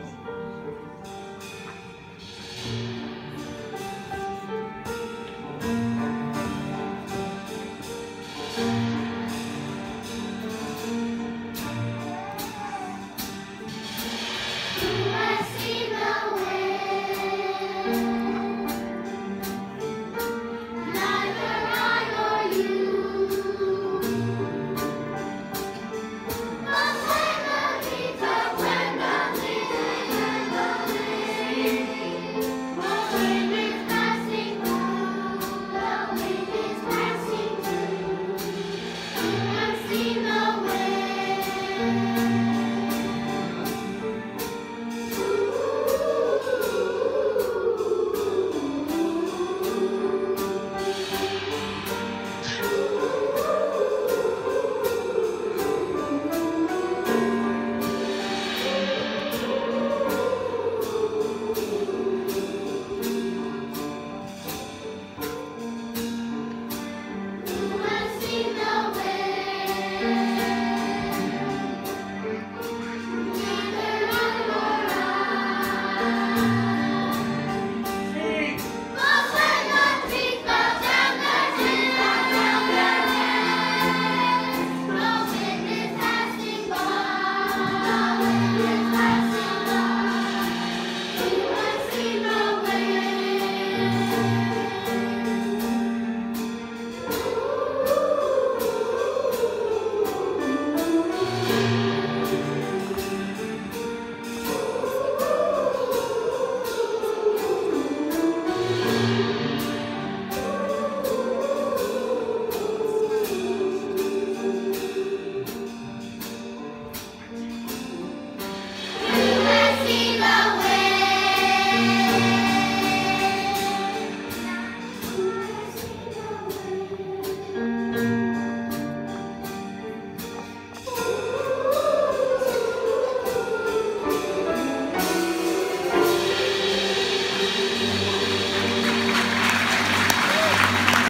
Thank Fatima.